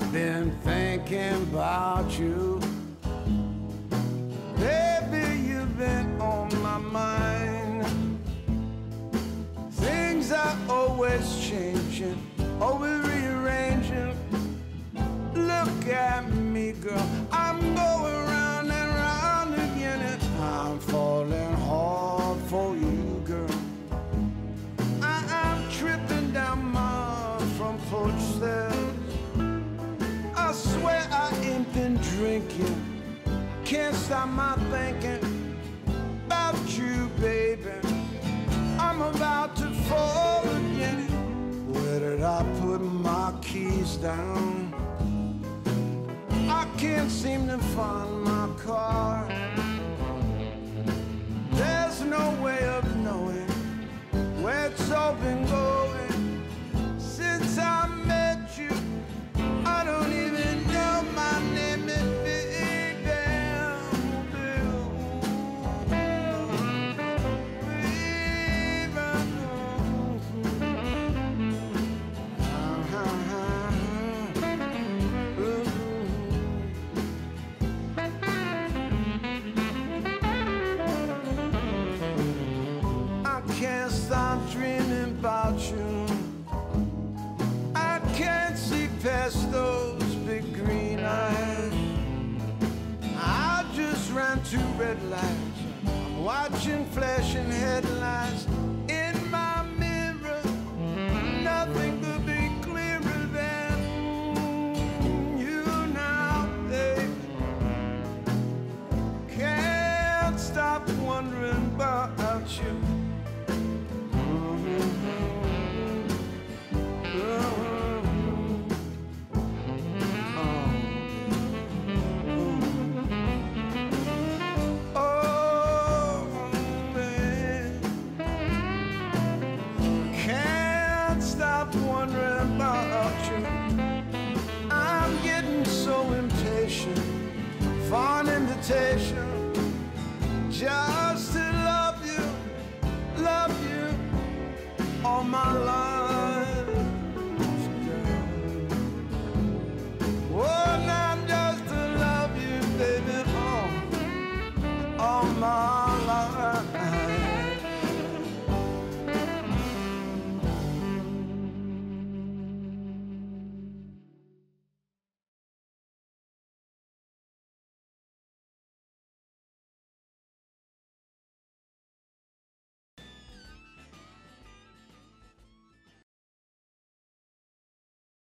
I've been thinking about you. Baby, you've been on my mind. Things are always changing, always rearranging. Look at me, girl. I'm been drinking. Can't stop my thinking about you, baby. I'm about to fall again. Where did I put my keys down? I can't seem to find my car. There's no way of knowing where it's all been going can't stop dreaming about you. I can't see past those big green eyes. I just ran two red lights. I'm watching flashing headlights stopped wondering about you. I'm getting so impatient for an invitation just to love you, love you all my life, girl. Oh, not just to love you, baby, all, all my